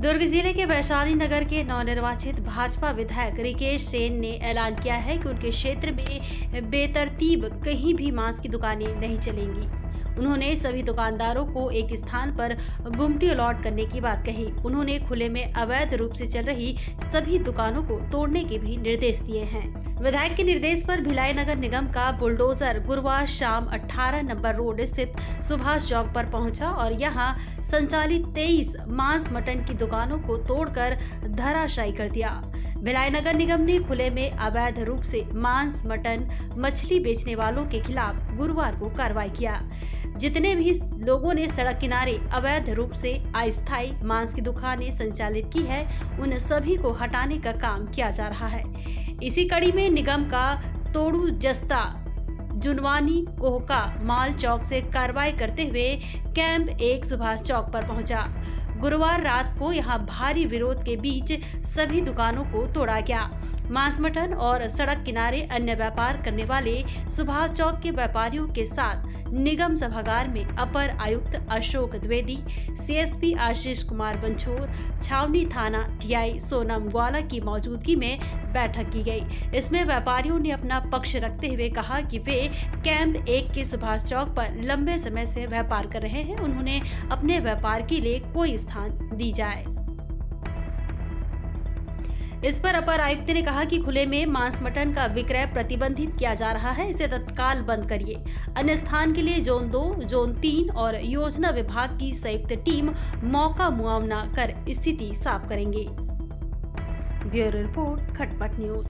दुर्ग ज़िले के वैशाली नगर के नवनिर्वाचित भाजपा विधायक रिकेश सेन ने ऐलान किया है कि उनके क्षेत्र में बेतरतीब कहीं भी मांस की दुकानें नहीं चलेंगी। उन्होंने सभी दुकानदारों को एक स्थान पर गुमटी अलॉट करने की बात कही। उन्होंने खुले में अवैध रूप से चल रही सभी दुकानों को तोड़ने के भी निर्देश दिए हैं। विधायक के निर्देश पर भिलाई नगर निगम का बुलडोजर गुरुवार शाम 18 नंबर रोड स्थित सुभाष चौक पर पहुँचा और यहाँ संचालित 23 मांस मटन की दुकानों को तोड़कर धराशायी कर दिया। भिलाई नगर निगम ने खुले में अवैध रूप से मांस, मटन, मछली बेचने वालों के खिलाफ गुरुवार को कार्रवाई किया। जितने भी लोगों ने सड़क किनारे अवैध रूप से अस्थायी मांस की दुकानें संचालित की है, उन सभी को हटाने का काम किया जा रहा है। इसी कड़ी में निगम का तोड़ू जस्ता जुनवानी कोहका माल चौक से कार्रवाई करते हुए कैंप एक सुभाष चौक पर पहुँचा। गुरुवार रात को यहाँ भारी विरोध के बीच सभी दुकानों को तोड़ा गया। मांस मटन और सड़क किनारे अन्य व्यापार करने वाले सुभाष चौक के व्यापारियों के साथ निगम सभागार में अपर आयुक्त अशोक द्विवेदी, सीएसपी आशीष कुमार बंछोर छावनी थाना टीआई सोनम ग्वाला की मौजूदगी में बैठक की गई। इसमें व्यापारियों ने अपना पक्ष रखते हुए कहा कि वे कैंप एक के सुभाष चौक पर लंबे समय से व्यापार कर रहे हैं। उन्होंने अपने व्यापार के लिए कोई स्थान दी जाए। इस पर अपर आयुक्त ने कहा कि खुले में मांस मटन का विक्रय प्रतिबंधित किया जा रहा है। इसे तत्काल बंद करिए। अन्य स्थान के लिए जोन दो, जोन तीन और योजना विभाग की संयुक्त टीम मौका मुआवना कर स्थिति साफ़ करेंगे। Bureau report, Khatpat news.